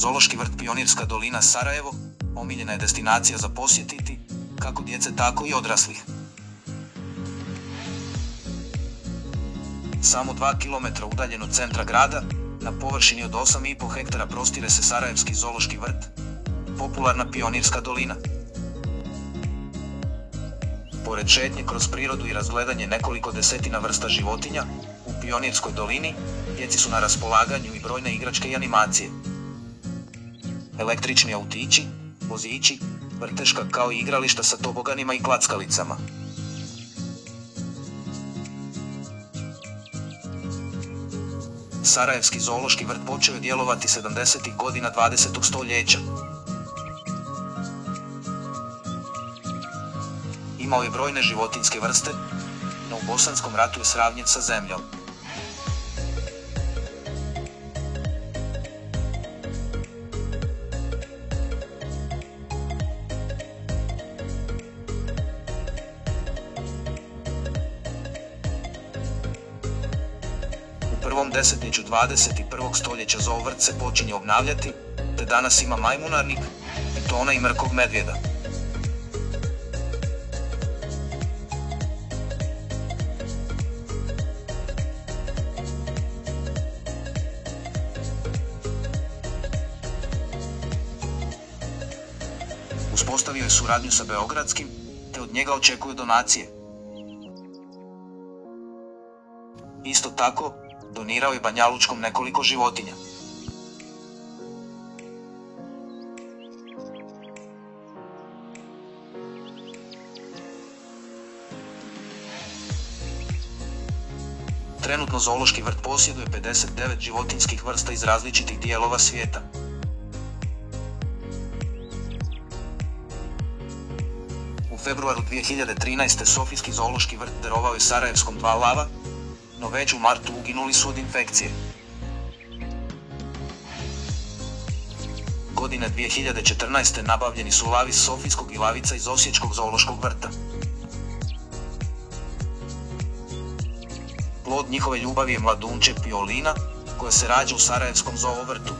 Zološki vrt Pionirska dolina Sarajevo omiljena je destinacija za posjetiti, kako djece tako i odraslih. Samo 2 km udaljen od centra grada, na površini od 8,5 hektara prostire se Sarajevski zološki vrt, popularna Pionirska dolina. Pored šetnje kroz prirodu i razgledanje nekoliko desetina vrsta životinja, u Pionirskoj dolini djeci su na raspolaganju i brojne igračke i animacije. Električni autići, vozići, vrteška kao i igrališta sa toboganima i klackalicama. Sarajevski zoološki vrt počeo je djelovati 70. godina 20. stoljeća. Imao je brojne životinske vrste, no u Bosanskom ratu je sravnjen sa zemljom. Prvom desetljeću 21. stoljeća zoovrt se počinje obnavljati, te danas ima majmunarnik, pitona i mrkog medvjeda. Uspostavio je suradnju sa Beogradskim, te od njega očekuju donacije. Isto tako, donirao je Banjalučkom nekoliko životinja. Trenutno zoološki vrt posjeduje 59 životinskih vrsta iz različitih dijelova svijeta. U februaru 2013. Sofijski zoološki vrt darovao je Sarajevskom dva lava, no već u martu uginuli su od infekcije. Godine 2014. nabavljeni su lavi Sofijskog i lavica iz Osječkog zoološkog vrta. Plod njihove ljubavi je mladunče Piolina, koja se rađa u Sarajevskom zoovrtu.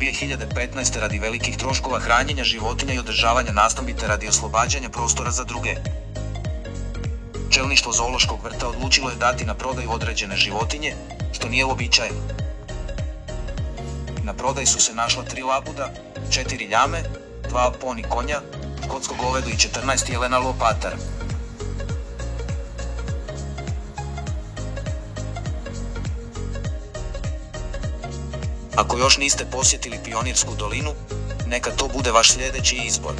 2015. radi velikih troškova hranjenja životinja i održavanja nastambi te radi oslobađanja prostora za druge. Čelništvo zoološkog vrta odlučilo je dati na prodaju određene životinje, što nije uobičajeno. Na prodaj su se našla tri labuda, četiri ljame, dva poni konja, škotsko govedo i 14 jelena lopatara. Ako još niste posjetili Pionirsku dolinu, neka to bude vaš sljedeći izbor.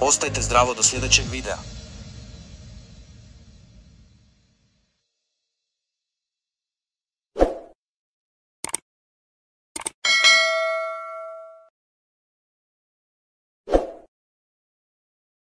Ostajte zdravo do sljedećeg videa.